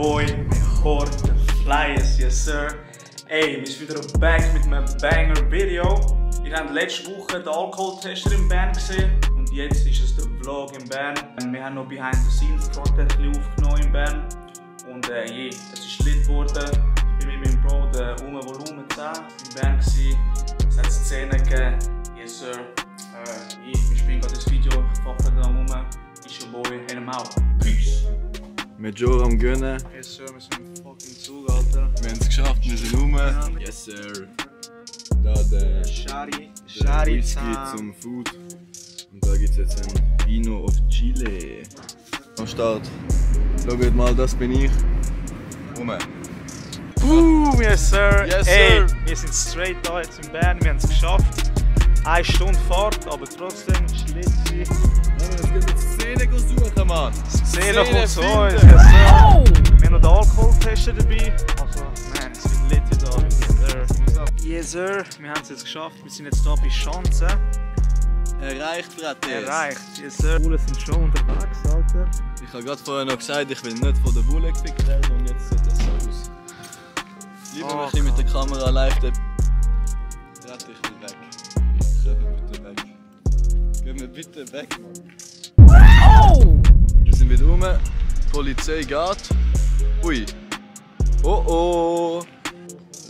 boy Mejor the Flyers, yes sir. Ey, wir sind wieder back mit einem Banger-Video. Ihr habt letzte Woche den Alkoholtester im Band gesehen und jetzt ist es der Vlog im Band. Wir haben noch Behind-the-Scenes-Content aufgenommen im Band und äh, je, es ist lit geworden. Ich bin mit meinem Bro, der Ume Volumen 10, im Band gewesen. Es hat Szenen gegeben, yes sir. Äh, je, wir spielen gerade das Video, fackel da rum. Ist your boy, hit him out. Peace! Mit Joe am Gönnen. Yes sir, wir sind im fucking Zug, Alter. Wir haben es geschafft, wir sind rum. Yes, sir. Da der, Shari, Shari Whisky zum Food. Und da gibt es jetzt ein Vino of Chile. Am Start. Schaut mal, das bin ich. Rum. Boom, yes sir. Yes, Ey, sir. wir sind straight da jetzt in Bern, wir haben es geschafft. Eine Stunde Fahrt, aber trotzdem Schlitzi. Gehen jetzt Szene suchen, Mann. Szene kommt zu finden. uns, yes sir. Wir haben noch den Alkoholtester dabei. Also, man, es wird lit hier da. Yes sir. Yes sir, wir haben es jetzt geschafft. Wir sind jetzt hier bei Schanze. Erreicht, Brates. Erreicht, yes sir. Die Bullen sind schon unterwegs, Alter. Ich habe gerade vorher noch gesagt, ich will nicht von der Bulle gefickt werden und jetzt sieht das so aus. Lieber Oh, ein bisschen mit der Kamera live. Der ich will weg. Kommt bitte weg. Gehen wir bitte weg, Mann. Wir sind wieder rum. Die Polizei geht. Ui. Oh oh.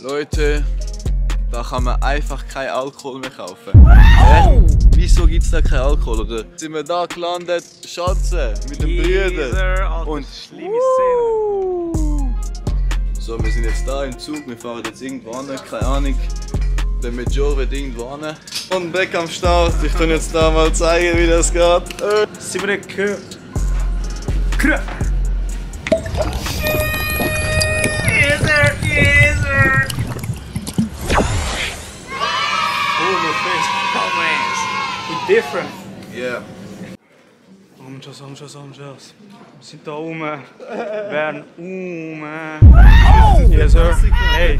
Leute, da kann man einfach keinen Alkohol mehr kaufen. Hä? Wieso gibt es da keinen Alkohol? Oder sind wir da gelandet? Schanze mit den Brüdern. Und schlimme Szene. So, wir sind jetzt da im Zug, wir fahren jetzt irgendwo an, keine Ahnung. Der Major wird irgendwo an. Und weg am Start. Ich kann jetzt da mal zeigen, wie das geht. Äh. Wir gehört? Krö! Oh, oh different. Yeah. Amjas, amjas. Wir sind da oben, werden um. Yes sir, hey,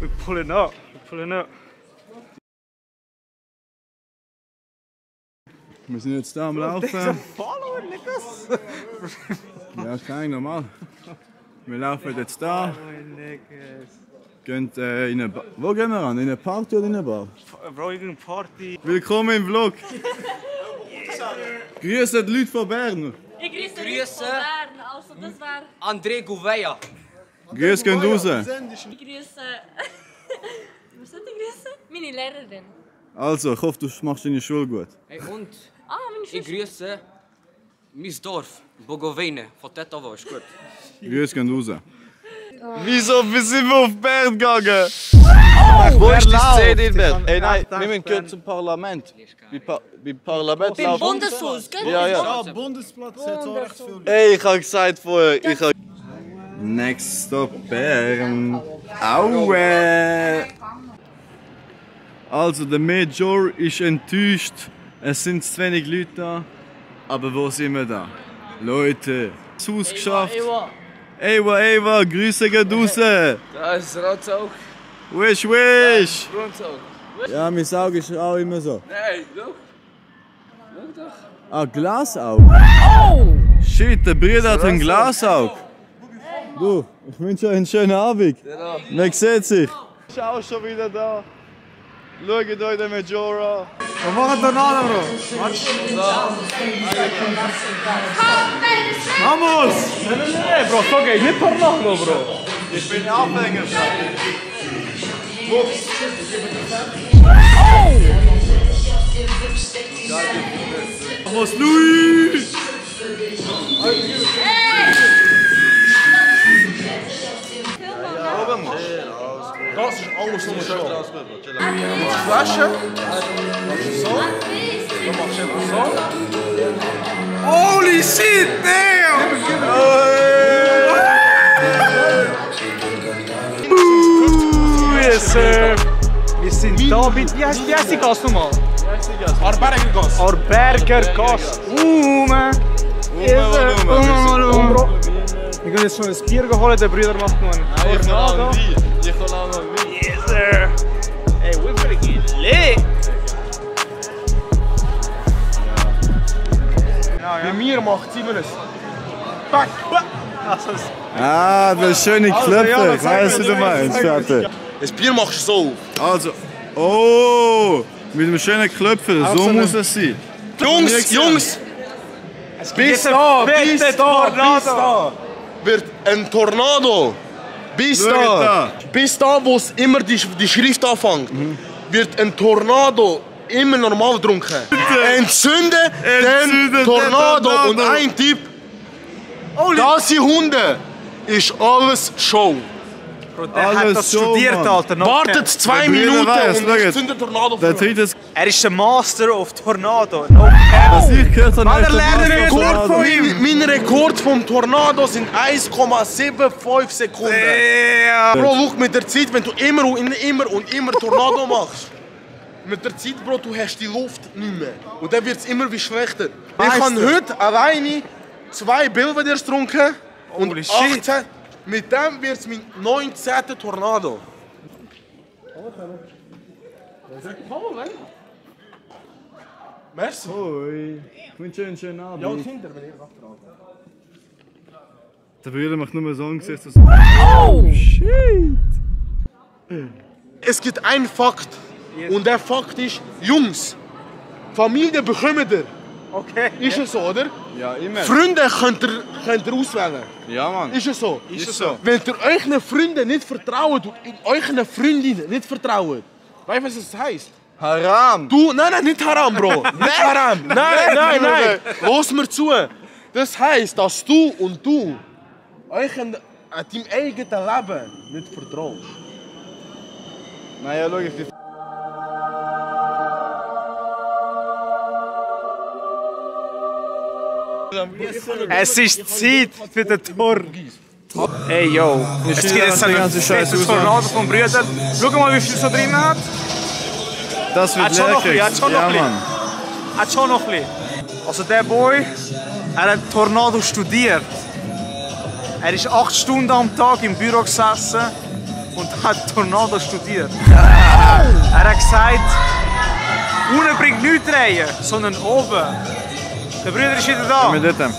we pulling up, we pulling up. Wir sind jetzt da am Laufen. Follower, niggas! Ja, eigentlich normal. Wir laufen jetzt da. Gehen äh, in eine. Wo gehen wir an? In eine Party oder in eine Bar? Bro, irgendeine Party. Willkommen im Vlog. Grüße die Leute von Bern. Ich grüße, Grüße. Grüße. von Bern, also das war... André Gouveia. Grüße gehen raus. Ich grüße... Was soll ich grüßen? Meine Lehrerin. Also, ich hoffe, du machst deine Schule gut. Hey, und Ah, meine ich Schwester. grüße mein Dorf, Bogovene, von Tetovo, ist gut. Grüße gehen raus. Wieso sind wir auf Bern gegangen? Wo ist die Szene in Bern? Ey, nein, Ja, wir müssen gehen zum Parlament. Beim Pa beim Parlament Im laufen. Bundeshaus, gell? Ja, ja. Bundeshaus. Bundesplatz hat auch recht viel. Ey, ich habe gesagt vorher, ich habe... Next stop Bern. Aue! Also, der Major ist enttäuscht. Es sind zu wenig Leute da. Aber wo sind wir da? Leute, das Haus geschafft. Ewa, Ewa, Grüße gehen raus. Da ist Rotzog. Wish, wish. Ja, mein Auge ist auch immer so. Nein, doch. Schau doch. Ah, Glasaug. Shit, der Bruder hat ein Glasaug. Du, ich wünsche euch einen schönen Abend. Man sieht sich. Ist auch schon wieder da. Schaut euch den Major an. Wir machen Tornado, Bro. Vamos! Bro, so geht nicht Tornado, Bro. Ich bin Anfänger. Vamos, Luis! Das ist alles nur schon. Flasche. So. Dann machst du einfach so. Holy shit, damn! Yes sir! Wir sind da bei... Wie heißt, wie heißt die Gasse nochmal? Arberger Gas. Arberger Gasse. Ume! Yes sir! Ume, Ume, Bro. Wir gehen jetzt schon ein Bier holen, der Bruder macht noch einen Tornado. Ah, das schöne Klöpfe. ja, ich weiß, was du meinst, Vater. Das Bier machst du so auf. Also, oh, mit einem schönen Klöpfer, so muss es sein. Jungs, Jungs, bis ein da, bis da, Tornado. bis da wird ein Tornado. Bis da, da. bis da, wo es immer die, die Schrift anfängt, wird ein Tornado immer normal getrunken. Entzünde Entzünde den den Tornado. Tornado. Und ein Tipp, das Hunde ist alles Show. Der hat Alles das so, studiert, Mann. Alter. noch Wartet zwei Der Minuten weiß, und schau ich jetzt. zünde den Tornado Der es, Er ist der Master of Tornado. No cap. was ich gehört habe, Mann, ist er lernt der den Rekord von ihm. Mein, Rekord vom Tornado sind 1,75 Sekunden. Ja. Bro, schau, mit der Zeit, wenn du immer und immer und immer Tornado machst, mit der Zeit, Bro, du hast die Luft nicht mehr. Und dann wird es immer wie schlechter. Ich Weißt du? heute alleine zwei Belvederes getrunken und Holy shit. 18. Mit dem wird es mein 19. Tornado. Merci. Hoi, ich wünsche einen schönen Abend. Ja, Kinder, wenn ihr nachfragt. Der Bruder macht nur so Angst, dass Es gibt einen Fakt. Und der Fakt ist, Jungs, Familie bekommt ihr. Okay. Ist es so, oder? Ja, immer. Freunde könnt ihr, könnt ihr auswählen. Ja, Mann. Ist es so? Ist es so? Wenn ihr euren Freunden nicht vertraut und euren Freundinnen nicht vertraut, weißt du, was das heisst? Haram. Du, nein, nein, nicht Haram, Bro. Nicht Haram. Nein, nein, nein. Lass mir zu. Das heisst, dass du und du euren, an deinem eigenen Leben nicht vertraust. Naja, schau, Es ist Zeit für den Tor. Hey yo, es gibt jetzt einen ganze Scheiße fetten raus. Tornado von Brüdern. Schau mal, wie viel so drin hat. Das wird Hat schon noch ein bisschen, lecker. hat schon noch Ja, ein bisschen. Mann. Hat schon noch ein bisschen. Also der Boy, er hat Tornado studiert. Er ist acht Stunden am Tag im Büro gesessen und hat Tornado studiert. er hat gesagt, unten bringt nichts drehen, sondern oben. Ist wieder da. Mit dem.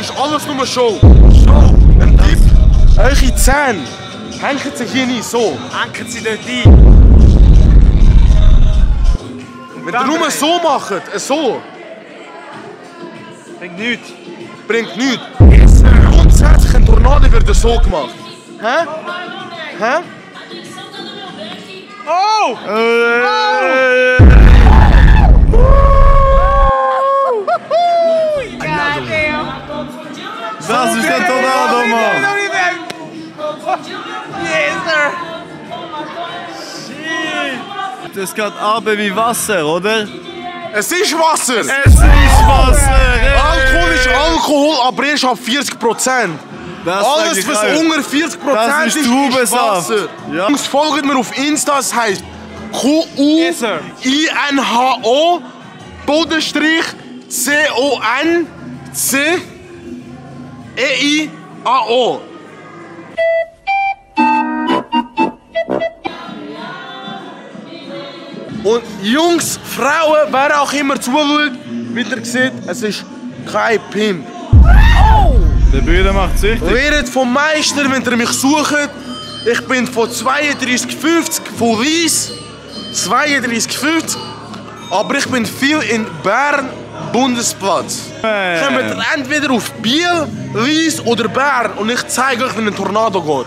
ist alles nur Show. Show. Ein Tipp. Eure Zähne hängen sich hier nicht so. Hängen sie dort ein. Wenn ihr nur so macht, so, Bringt nichts. bringt nichts. Grundsätzlich ein Tornado wird so gemacht. Hä? Hä? Oh! Das ist der Tornado, sir! Das geht ab wie Wasser, oder? Es ist Wasser. Es ist Wasser. Alkohol ist Alkohol, aber erst ab 40 Prozent. Alles, was unter 40 Prozent ist, ist ist. Wasser. Ja. Jungs, folgt mir auf Insta, Yes, sir. Q-U-I-N-H-O Bodenstrich C-O-N-C E-I-A-O. Und Jungs, Frauen, wer auch immer zuschaut, wieder sieht, es ist kein Pimp. Der Bruder macht sich. Werdet vom Meister, wenn ihr mich sucht. Ich bin von 32,50 von Lies. 32,50. Aber ich bin viel in Bern Bundesplatz. Kommt ihr entweder auf Biel, Lies oder Bern und ich zeige euch, wie ein Tornado geht.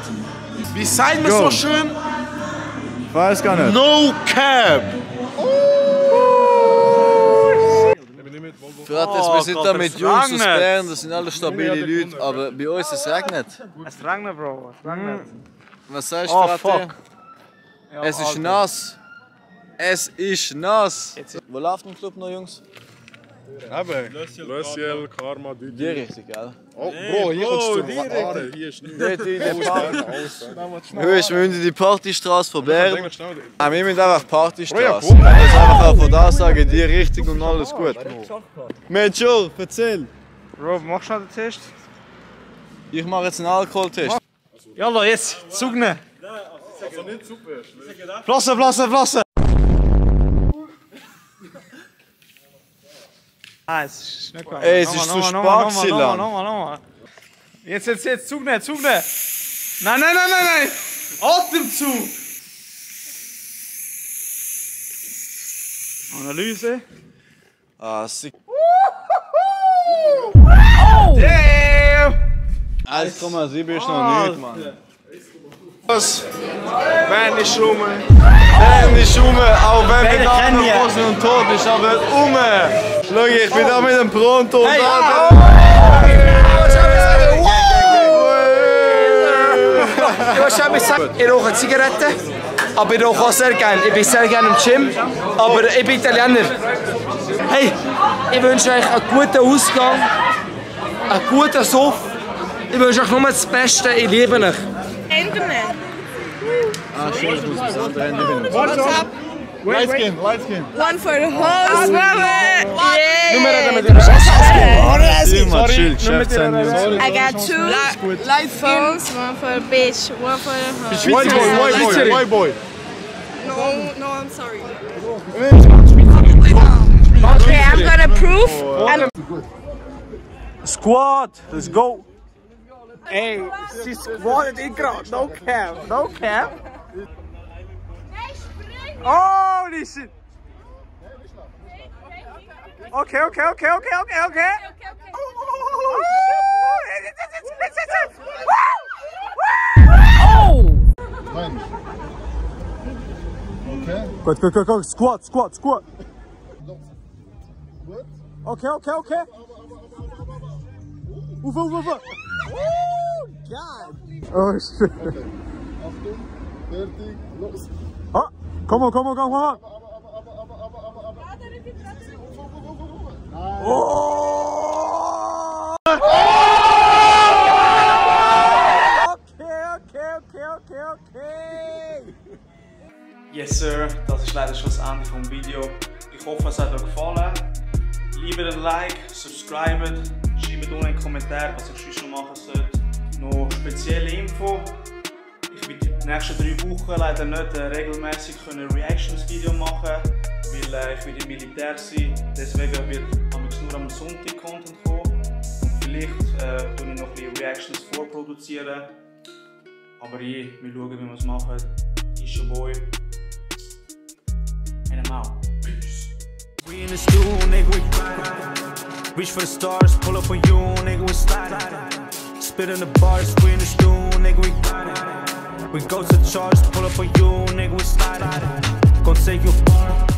Wie sagt man Go. so schön? Ich weiß gar nicht. No Cap. Frates, wir sind da es mit Jungs aus. Bern, das sind alles stabile Leute, aber bei uns es regnet. Es regnet, Bro. Es regnet. Was sagst du, Oh, fuck. Es ist nass. Es ist nass. Wo läuft im Club noch, Jungs? Lösiel, Karma, Die Düdi. Richtung, gell? Oh, Bro, hier kommst du die Richtung. Hier ist nichts. Dort in der Party. Hörst, wir müssen die Partystraße von Bern. Ah, wir müssen einfach Partystraße. Ja, Das ist einfach auch von da sagen, die Richtung und alles gut. Mitchell, erzähl. Bro, machst du noch den Test? Ich mache jetzt einen Alkoholtest. Jalla, jetzt, zugne. Flossen, flossen, flossen. Ah, es ist nicht gegangen. Ey, es ist zu nochmal, spät nochmal, nochmal, nochmal. Jetzt, jetzt, jetzt, Zug nehmen, Zug nehmen. Nein, nein, nein, nein, nein. Atemzug. Analyse. Ah, sick. Damn. 1,7 ist noch nicht, Mann. Was? Bern ist rum. Bern ist rum, auch wenn anderen kennen ja. Hosen und tot ist, aber rum. Schau, ich bin da mit dem Pronto und Hey, da. Ich muss etwas sagen, ich rauche Zigaretten, aber ich rauche auch sehr gerne. Ich bin sehr gerne im Gym, aber ich bin Italiener. Hey, ich wünsche euch einen guten Ausgang, einen guten Suff. Ich wünsche euch nur das Beste, ich liebe euch. Enderman. Ah, schön, ich muss das andere Ende benutzen. What's up? Lightskin, Lightskin. One for the host, mama. Yeah. I got two light phones, one for bitch, one for the host. White boy, white boy, white boy. No, no, I'm sorry. Okay, I'm gonna prove. I'm Squad, let's go. Ey, sie squadet in gerade. No cap, no cap. Holy shit. Okay, okay, okay, okay, okay, okay. Good, good, good, good. Squat, squat, squat. Okay, okay, okay. Uwe, Uwe, Uwe. God. Oh shit. Oh, come on, come on, come on. Oh! Okay, okay, okay, okay, okay. Yes, sir. Das ist leider schon das Ende vom Video. Ich hoffe, es hat euch gefallen. Lieber ein Like, subscribe, schreibt unten in den Kommentaren, was ich sonst noch machen sollte. Noch spezielle Info. Ich werde die nächsten drei Wochen leider nicht äh, regelmäßig ein Reactions-Video machen, weil äh, ich werde im Militär sein. Deswegen wird nur am Sonntag Content kommen. Und vielleicht äh, ich noch ein bisschen Reactions vorproduzieren. Aber je, wir schauen, wie wir es machen. Ist your boy. And I'm out. Peace. We in the stew, nigga, we Reach for the stars, pull up on you, nigga, we slide Spit in the bars, we in the stew, nigga, we We go to the charts, pull up on you, nigga, we slide Gonna take you far